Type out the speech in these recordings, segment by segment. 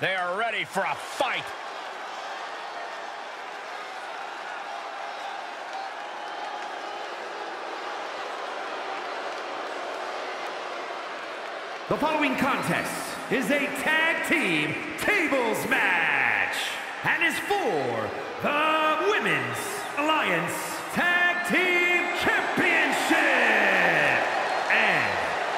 They are ready for a fight. The following contest is a tag team tables match and is for the Women's Alliance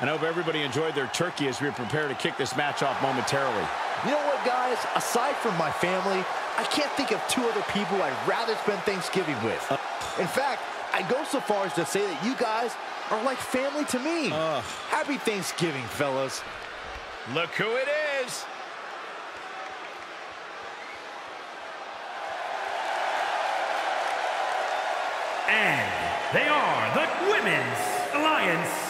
I hope everybody enjoyed their turkey as we prepare to kick this match off momentarily. You know what, guys? Aside from my family, I can't think of two other people I'd rather spend Thanksgiving with. In fact, I go so far as to say that you guys are like family to me. Happy Thanksgiving, fellas. Look who it is. and they are the Women's Alliance Tag Team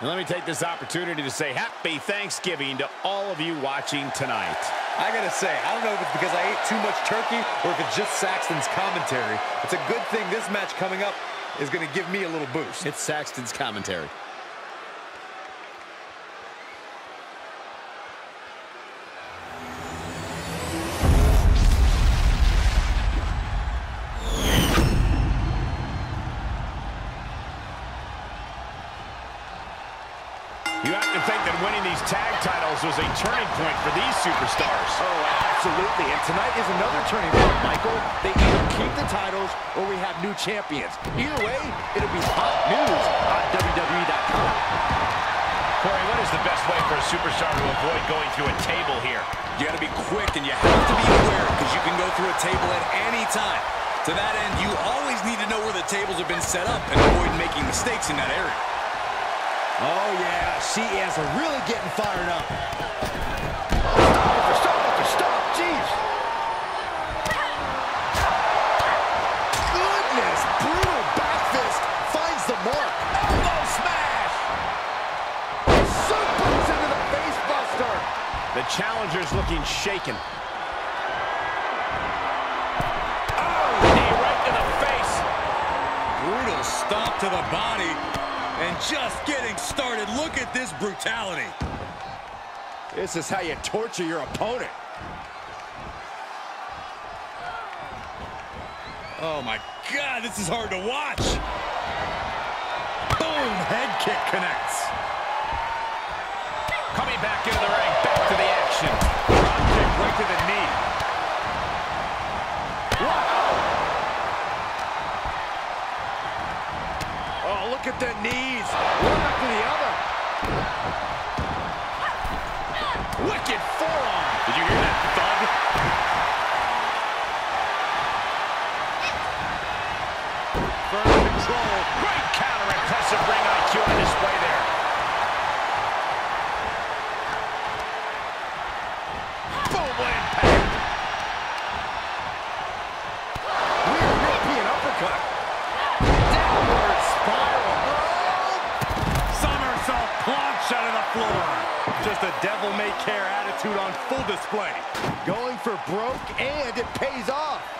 And let me take this opportunity to say happy Thanksgiving to all of you watching tonight. I gotta say, I don't know if it's because I ate too much turkey or if it's just Saxton's commentary. It's a good thing this match coming up is gonna give me a little boost. It's Saxton's commentary. You have to think that winning these tag titles was a turning point for these superstars. Oh, absolutely. And tonight is another turning point, Michael. They either keep the titles or we have new champions. Either way, it'll be hot news on WWE.com. Corey, what is the best way for a superstar to avoid going through a table here? You got to be quick and you have to be aware because you can go through a table at any time. To that end, you always need to know where the tables have been set up and avoid making mistakes in that area. Oh, yeah. She is really getting fired up. Stop, stop, stop. Jeez. Goodness. Brutal back fist finds the mark. Elbow smash. Suplex into the face buster. The challenger's looking shaken. Oh, Knee right to the face. Brutal stomp to the body. And just getting started. Look at this brutality. This is how you torture your opponent. Oh, my God, this is hard to watch. Boom, head kick connects. Coming back into the ring, back to the action. Drop kick right to the knee. Oh, look at the knees. One after the other. Wicked forearm. Did you hear that thud? Firm control. Great counter, impressive ring IQ on display there. Boom, what devil-may-care attitude on full display. Going for broke, and it pays off.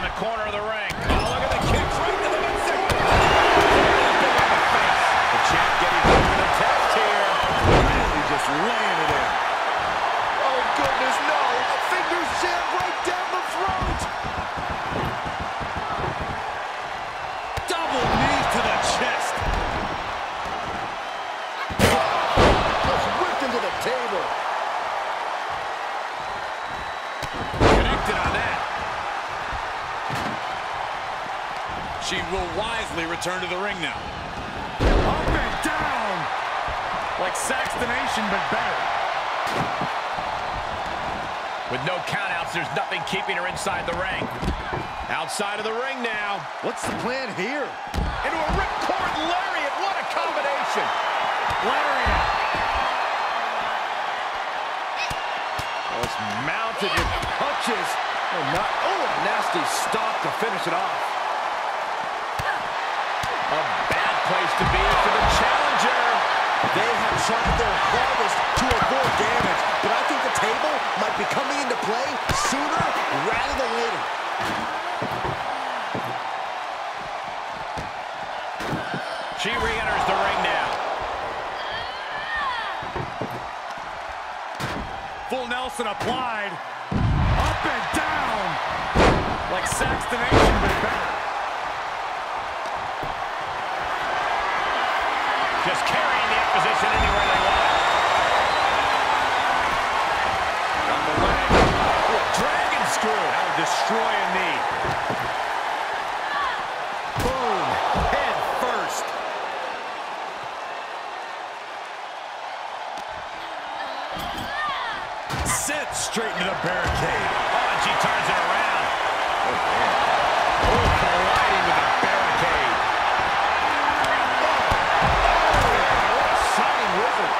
In the corner of the ring. Return to the ring now. Up and down. Like Saxtonation, but better. With no countouts, there's nothing keeping her inside the ring. Outside of the ring now. What's the plan here? Into a ripcord lariat. What a combination. Lariat. Oh, it's mounted with punches. Oh, not, oh, a nasty stop to finish it off. A bad place to be for the challenger. They have tried their hardest to avoid damage, but I think the table might be coming into play sooner rather than later. She re-enters the ring now. Full Nelson applied. Up and down. Like Saxtonation, but Sent straight into the barricade. Oh, and she turns it around. Oh, oh, colliding with the barricade. Wizard.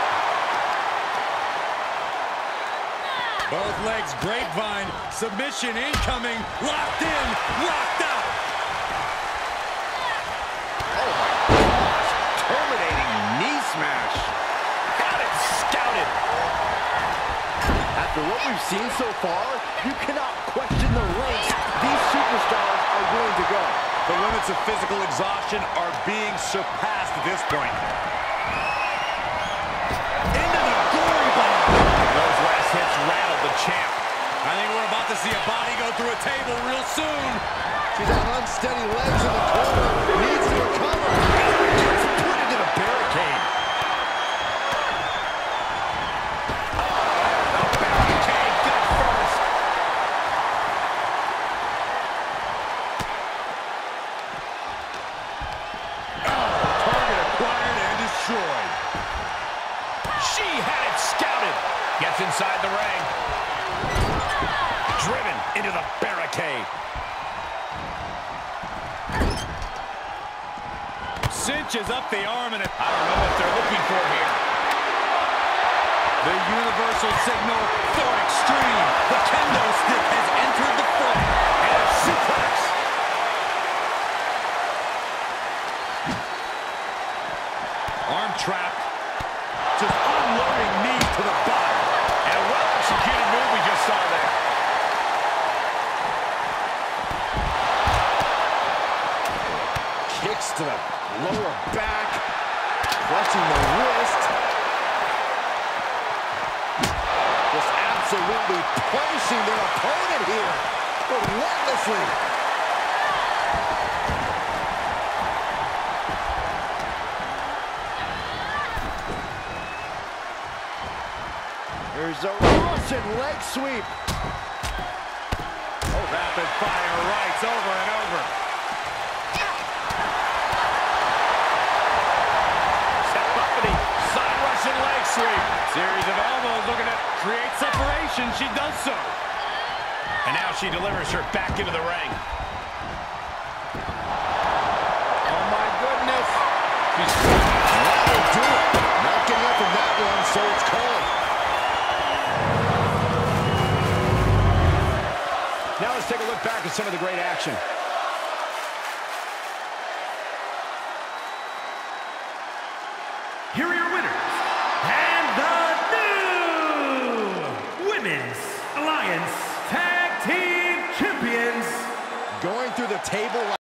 Both legs grapevine. Submission incoming. Locked in. Locked out. Oh my gosh. Terminating knee smash. Got it scouted. After what we've seen so far, you cannot question the lengths these superstars are willing to go. The limits of physical exhaustion are being surpassed at this point. Into the gory bomb. Those last hits rattled the champ. I think we're about to see a body go through a table real soon. She's on unsteady legs in the corner. Needs to recover. Gets put into the barricade. Barricade gut first. Target acquired and destroyed. She had it scouted. Gets inside the ring. Driven into the barricade. Cinches up the arm and. I don't know what they're looking for here. The universal signal for extreme. The kendo stick has entered the fray. And a suplex. Arm trapped. Just unloading knees to the body. And a well-executed move we just saw there. Kicks to the lower back. Crushing the wrist. Just absolutely punishing their opponent here. Relentlessly. There's a Russian leg sweep. Oh, rapid fire rights over and over. Step up and he side Russian leg sweep. Series of elbows looking to create separation. She does so. And now she delivers her back into the ring. Oh my goodness. She's that'll do it. Not getting up from that one, so it's called. Now let's take a look back at some of the great action. Table